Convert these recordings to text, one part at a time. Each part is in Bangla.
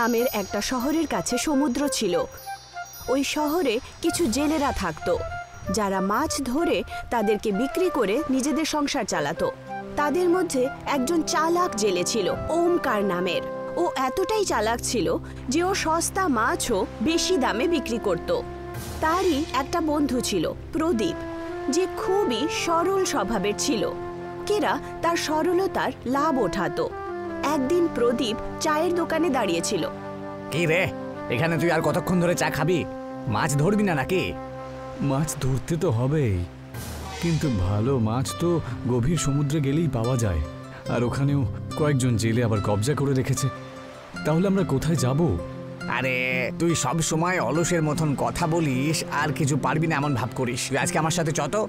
নামের একটা শহরের কাছে সমুদ্র ছিল। ওই শহরে কিছু জেলেরা থাকতো, যারা মাছ ধরে তাদেরকে বিক্রি করে নিজেদের সংসার চালাতো। তাদের মধ্যে একজন চালাক জেলে ছিল, ওমকার নামের। ও এতটাই চালাক ছিল যে ও সস্তা মাছও বেশি দামে বিক্রি করত। তারই একটা বন্ধু ছিল, প্রদীপ, যে খুবই সরল স্বভাবের ছিল। কেরা তার সরলতার লাভ ওঠাতো। একদিন প্রদীপ চায়ের দোকানে দাঁড়িয়েছিল। কি রে? এখানে তুই আর কতক্ষণ ধরে চা খাবি? মাছ ধরবি না নাকি? মাছ ধরতে তো হবেই। কিন্তু ভালো মাছ তো গভীর সমুদ্রে গেলেই পাওয়া যায়। আর ওখানেও কয়েকজন জেলে আবার কবজা করে রেখেছে। তাহলে আমরা কোথায় যাব? আরে তুই সব সময় অলসের মতন কথা বলিস আর কিছু পারবি না এমন ভাব করিস। আজকে আমার সাথে চত।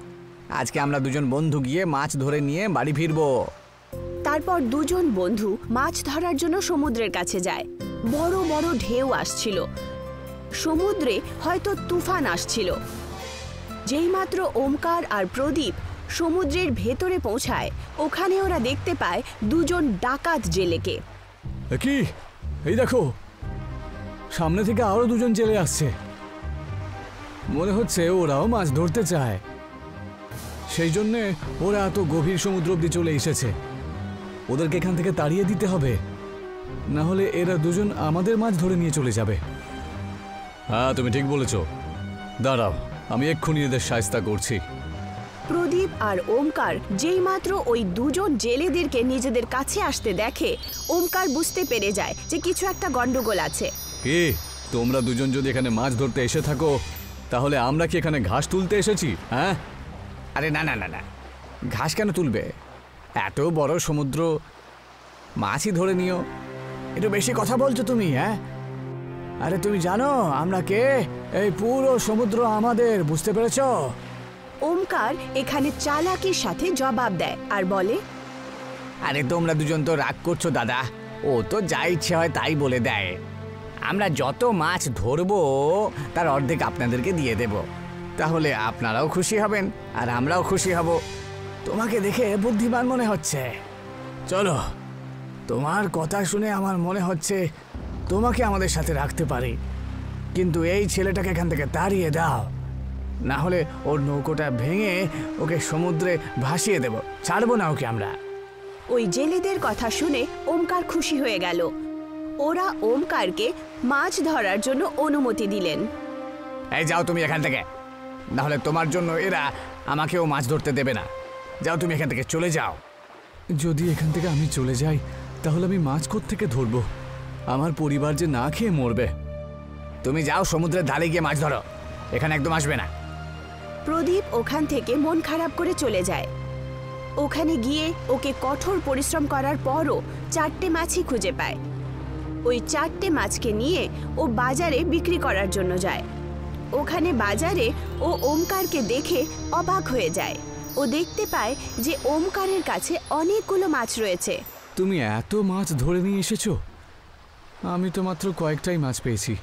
আজকে আমরা দুজন বন্ধু গিয়ে মাছ ধরে নিয়ে বাড়ি ফিরবো। তারপর দুজন বন্ধু মাছ ধরার জন্য সমুদ্রের কাছে যায়। বড় বড় ঢেউ আসছিল। সমুদ্রে হয়তো তুফান আসছিল। যেইমাত্র ওমকার আর প্রদীপ সমুদ্রের ভেতরে পৌঁছায়, ওখানে ওরা দেখতে পায় দুজন ডাকাত জেলেকে। কি? এই দেখো, সামনে থেকে আরও দুজন জেলে আসছে। মনে হচ্ছে ওরাও মাছ ধরতে চায়। সেই জন্যে ওরা এত গভীর সমুদ্র অব্দি চলে এসেছে। ওদেরকে এখান থেকে তাড়িয়ে দিতে হবে। না হলে এরা দুজন আমাদের মাছ ধরে নিয়ে চলে যাবে। হ্যাঁ তুমি ঠিক বলেছ। দাঁড়াও আমি এক্ষুনি এদের সায়স্তা করছি। প্রদীপ আর ওমকার যেইমাত্র ওই দুজন জেলেদেরকে নিজেদের কাছে আসতে দেখে ওমকার বুঝতে পেরে যায় যে কিছু একটা গন্ডগোল আছে। কি? তোমরা দুজন যদি এখানে মাছ ধরতে এসে থাকো তাহলে আমরা কি এখানে ঘাস তুলতে এসেছি হ্যাঁ? আরে না না না না। ঘাস কেন তুলবে? এত বড় সমুদ্র। মাছই ধরে নিও। একটু বেশি কথা বলছো তুমি হ্যাঁ? আরে তুমি জানো আমরা কে? এই পুরো সমুদ্র আমাদের বুঝতে পেরেছ? ওমকার এখানে চালাকির সাথে জবাব দেয় আর বলে আরে তোমরা দুজন তো রাগ করছ দাদা। ও তো যা ইচ্ছে হয় তাই বলে দেয়। আমরা যত মাছ ধরবো তার অর্ধেক আপনাদেরকে দিয়ে দেব। তাহলে আপনারাও খুশি হবেন আর আমরাও খুশি হব। তোমাকে দেখে বুদ্ধিমান মনে হচ্ছে। চলো তোমার কথা শুনে আমার মনে হচ্ছে তোমাকে আমাদের সাথে রাখতে পারি। কিন্তু এই ছেলেটাকে এখান থেকে তাড়িয়ে দাও। না হলে ওর নৌকোটা ভেঙে ওকে সমুদ্রে ভাসিয়ে দেব। ছাড়বো না ওকে আমরা। ওই জেলেদের কথা শুনে ওমকার খুশি হয়ে গেল। ওরা ওমকারকে মাছ ধরার জন্য অনুমতি দিলেন। এই যাও তুমি এখান থেকে। না হলে তোমার জন্য এরা আমাকেও মাছ ধরতে দেবে না। যাও, তুমি এখান থেকে চলে যাও। যদি এখান থেকে আমি চলে যাই, তাহলে আমি মাছ থেকে ধরবো? আমার পরিবার যে না খেয়ে মরবে। তুমি যাও, সমুদ্রের ধারে গিয়ে মাছ ধরো। এখানে একদম আসবে না। প্রদীপ ওখান থেকে মন খারাপ করে চলে যায়। ওখানে গিয়ে ওকে কঠোর পরিশ্রম করার পরও চারটে মাছই খুঁজে পায়। ওই চারটে মাছকে নিয়ে ও বাজারে বিক্রি করার জন্য যায়। ওখানে বাজারে ও ওমকারকে দেখে অবাক হয়ে যায়। ও দেখতে পায় যে ওমকারের কাছে অনেকগুলো মাছ রয়েছে। তুমি এত মাছ ধরে নিয়ে এসেছ? আমি তো মাত্র কয়েকটাই মাছ পেয়েছি।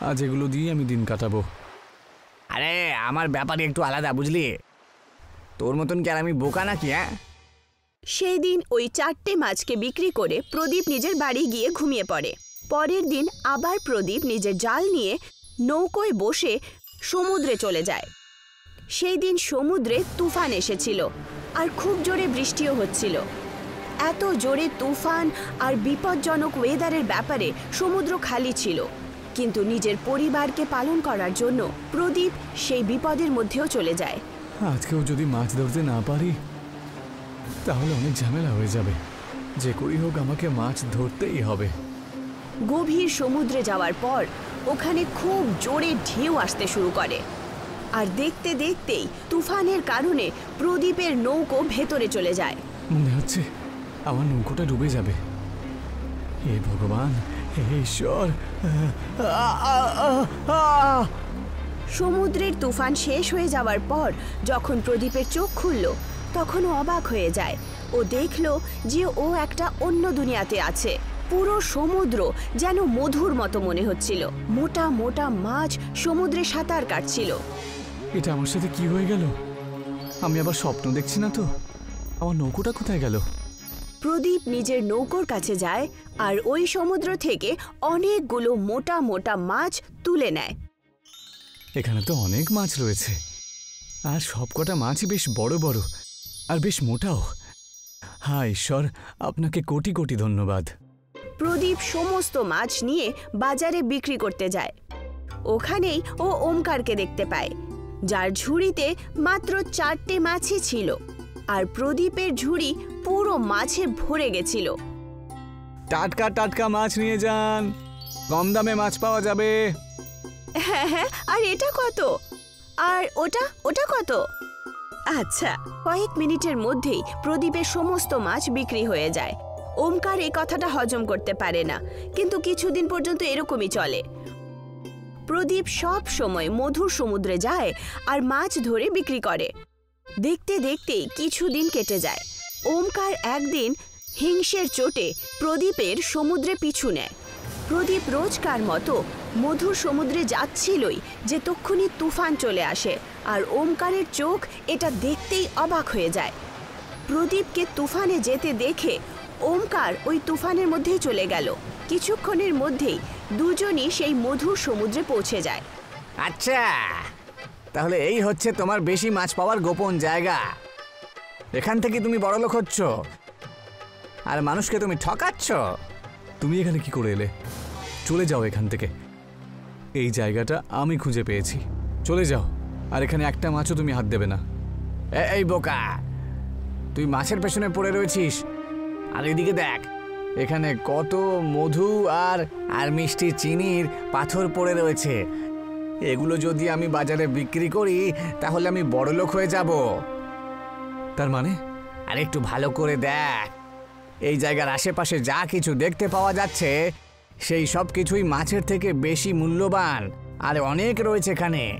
আজ এগুলো দিয়ে আমি দিন কাটাবো। আরে আমার ব্যাপারে একটু আলাদা বুঝলি? তোর মতন কি আর আমি বোকা নাকি হ্যাঁ? সেই দিন ওই চারটে মাছকে বিক্রি করে প্রদীপ নিজের বাড়ি গিয়ে ঘুমিয়ে পড়ে। পরের দিন আবার প্রদীপ নিজের জাল নিয়ে নৌকোয় বসে সমুদ্রে চলে যায়। সেই দিন সমুদ্রে তুফান এসেছিল আর খুব জোরে বৃষ্টিও হচ্ছিল। এত জোরে তুফান আর বিপজ্জনক ওয়েদারের ব্যাপারে সমুদ্র খালি ছিল কিন্তু নিজের পরিবারকে পালন করার জন্য প্রদীপ সেই বিপদের মধ্যেও চলে যায়। আজকেও যদি মাছ ধরতে না পারি তাহলে অনেক ঝামেলা হয়ে যাবে। যে করি হোক আমাকে মাছ ধরতেই হবে। গভীর সমুদ্রে যাওয়ার পর ওখানে খুব জোরে ঢেউ আসতে শুরু করে। আর দেখতে দেখতেই তুফানের কারণে প্রদীপের নৌকো ভেতরে চলে যায়। মনে হচ্ছে আমার নৌকোটা ডুবে যাবে। হে ভগবান হে ঈশ্বর। সমুদ্রের তুফান শেষ হয়ে যাওয়ার পর যখন প্রদীপের চোখ খুলল তখন ও অবাক হয়ে যায়। ও দেখল যে ও একটা অন্য দুনিয়াতে আছে। পুরো সমুদ্র যেন মধুর মতো মনে হচ্ছিল। মোটা মোটা মাছ সমুদ্রে সাঁতার কাটছিল। এটা আমার সাথে কি হয়ে গেল? আমি আবার স্বপ্ন দেখছি না তো। আমার নৌকোটা কোথায় গেল? প্রদীপ নিজের নৌকোর কাছে যায় আর ওই সমুদ্র থেকে অনেকগুলো মোটা মোটা মাছ তুলে নেয়। এখানে তো অনেক মাছ রয়েছে। আর সবকটা মাছই বেশ বড় বড় আর বেশ মোটাও। হ্যাঁ ঈশ্বর আপনাকে কোটি কোটি ধন্যবাদ। প্রদীপ সমস্ত মাছ নিয়ে বাজারে বিক্রি করতে যায়। ওখানেই ও ওমকারকে দেখতে পায়। যার ঝুড়িতে মাত্র চারটে মাছই ছিল আর প্রদীপের ঝুড়ি পুরো মাছে ভরে গেছিল। টাটকা টাটকা মাছ নিয়ে যান। কম দামে মাছ পাওয়া যাবে। হ্যাঁ হ্যাঁ আর এটা কত? আর ওটা ওটা কত? আচ্ছা কয়েক মিনিটের মধ্যেই প্রদীপের সমস্ত মাছ বিক্রি হয়ে যায়। ওমকার এই কথাটা হজম করতে পারে না কিন্তু কিছুদিন পর্যন্ত এরকমই চলে। প্রদীপ সব সময় মধুর সমুদ্রে যায় আর মাছ ধরে বিক্রি করে। দেখতে দেখতেই কিছুদিন কেটে যায়। ওমকার একদিন হিংসের চোটে প্রদীপের সমুদ্রে পিছু নেয়। প্রদীপ রোজকার মতো মধুর সমুদ্রে যাচ্ছিলই যে তক্ষুনি তুফান চলে আসে আর ওমকারের চোখ এটা দেখতেই অবাক হয়ে যায়। প্রদীপকে তুফানে যেতে দেখে ওমকার ওই তুফানের মধ্যেই চলে গেল। কিছুক্ষণের মধ্যেই দুজনই সেই মধুর সমুদ্রে পৌঁছে যায়। আচ্ছা তাহলে এই হচ্ছে তোমার বেশি মাছ পাওয়ার গোপন জায়গা। এখান থেকে তুমি বড়লোক হচ্ছ আর মানুষকে তুমি ঠকাচ্ছ। তুমি এখানে কি করে এলে? চলে যাও এখান থেকে। এই জায়গাটা আমি খুঁজে পেয়েছি। চলে যাও আর এখানে একটা মাছও তুমি হাত দেবে না। এ- এই বোকা তুই মাছের পেছনে পড়ে রয়েছিস। আর এদিকে দেখ এখানে কত মধু আর আর মিষ্টি চিনির পাথর পড়ে রয়েছে। এগুলো যদি আমি বাজারে বিক্রি করি তাহলে আমি বড়লোক হয়ে যাব। তার মানে? আর একটু ভালো করে দেখ। এই জায়গার আশেপাশে যা কিছু দেখতে পাওয়া যাচ্ছে সেই সব কিছুই মাছের থেকে বেশি মূল্যবান আর অনেক রয়েছে এখানে।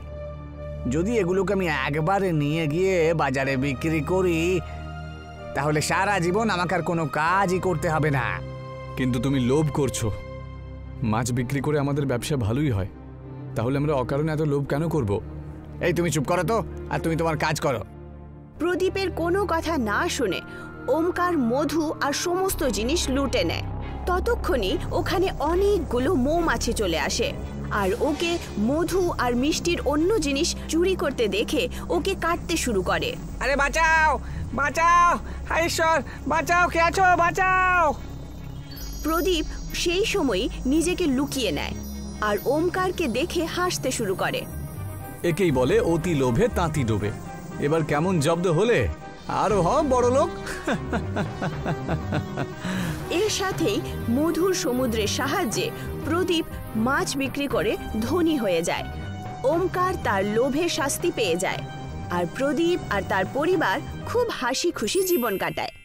যদি এগুলোকে আমি একবারে নিয়ে গিয়ে বাজারে বিক্রি করি তাহলে সারা জীবন আমাকে আর কোনো কাজই করতে হবে না। কিন্তু তুমি লোভ করছ। মাছ বিক্রি করে আমাদের ব্যবসা ভালোই হয়। তাহলে আমরা অকারণে এত লোভ কেন করব? এই তুমি চুপ করো তো আর তুমি তোমার কাজ করো। প্রদীপের কোনো কথা না শুনে ওমকার মধু আর সমস্ত জিনিস লুটে নেয়। ততক্ষণই ওখানে অনেকগুলো মৌমাছি চলে আসে। আর ওকে মধু আর মিষ্টির অন্য জিনিস চুরি করতে দেখে ওকে কাটতে শুরু করে। আরে বাঁচাও! বাঁচাও ঈশ্বর বাঁচাও কে আছো? বাঁচাও। প্রদীপ সেই সময়ই নিজেকে লুকিয়ে নেয় আর ওমকারকে দেখে হাসতে শুরু করে। একেই বলে অতি লোভে তাঁতি ডোবে। এবার কেমন জব্দ হলে? আরও হ বড় লোক এর সাথেই মধুর সমুদ্রের সাহায্যে প্রদীপ মাছ বিক্রি করে ধনী হয়ে যায়। ওমকার তার লোভে শাস্তি পেয়ে যায়। আর প্রদীপ আর তার পরিবার খুব হাসি খুশি জীবন কাটায়।